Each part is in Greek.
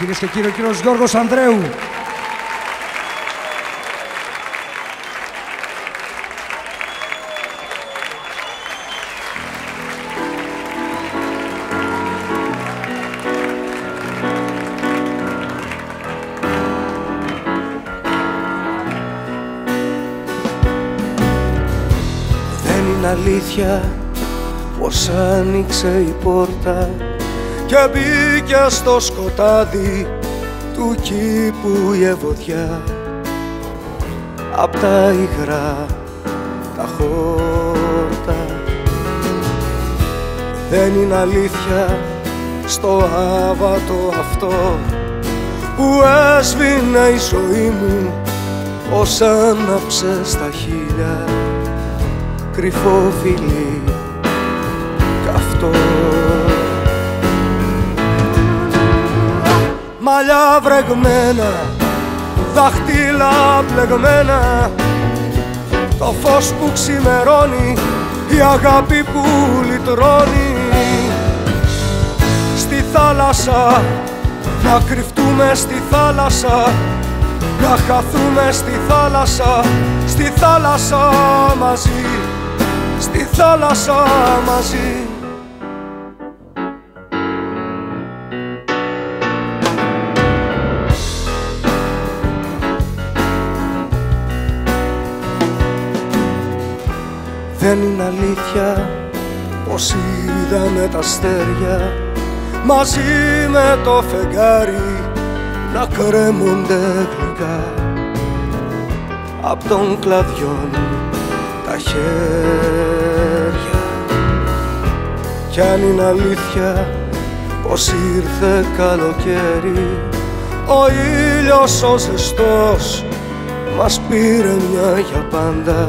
Κυρίες και κύριοι, ο κύριος Γιώργος Ανδρέου. Δεν είναι αλήθεια πως άνοιξε η πόρτα και μπήκε στο σκοτάδι του κήπου η ευωδιά. Απ' τα υγρά τα χόρτα Δεν είναι αλήθεια στο άβατο αυτό που έσβηνε η ζωή μου πως άναψε στα χείλια. Κρυφό φιλί καυτό Μαλλιά βρεγμένα, δάχτυλα πλεγμένα το φως που ξημερώνει, η αγάπη που λυτρώνει στη θάλασσα, να κρυφτούμε στη θάλασσα να χαθούμε στη θάλασσα, στη θάλασσα μαζί, στη θάλασσα μαζί. Δεν είναι αλήθεια πως είδαμε τα αστέρια μαζί με το φεγγάρι να κρέμονται γλυκά. Απ' τον κλαδιόν τα χέρια. Κι αν είναι αλήθεια πως ήρθε καλοκαίρι ο ήλιος ο ζεστός μας πήρε μια για πάντα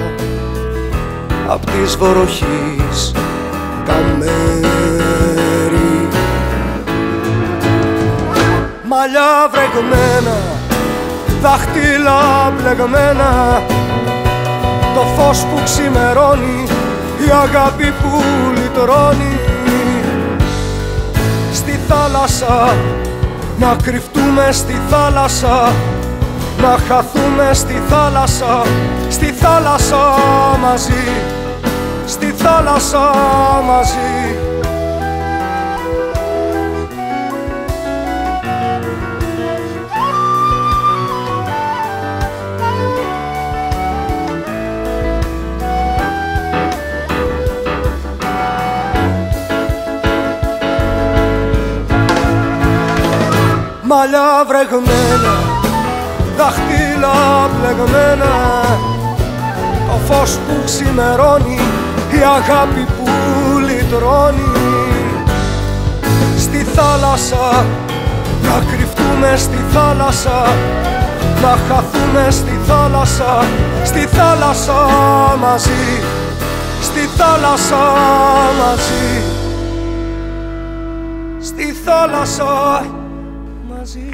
απ' της βοροχής. Τα μέρη μαλλιά βρεγμένα, δάχτυλα μπλεγμένα. Το φως που ξημερώνει, η αγάπη που λυτρώνει. Στη θάλασσα, να κρυφτούμε στη θάλασσα. Να χαθούμε στη θάλασσα, στη θάλασσα μαζί, στη θάλασσα μαζί. Μαλλιά βρεγμένα, δάχτυλα πλεγμένα το φως που ξημερώνει, η αγάπη που λυτρώνει στη θάλασσα, να κρυφτούμε στη θάλασσα να χαθούμε στη θάλασσα, στη θάλασσα μαζί, στη θάλασσα μαζί, στη θάλασσα μαζί.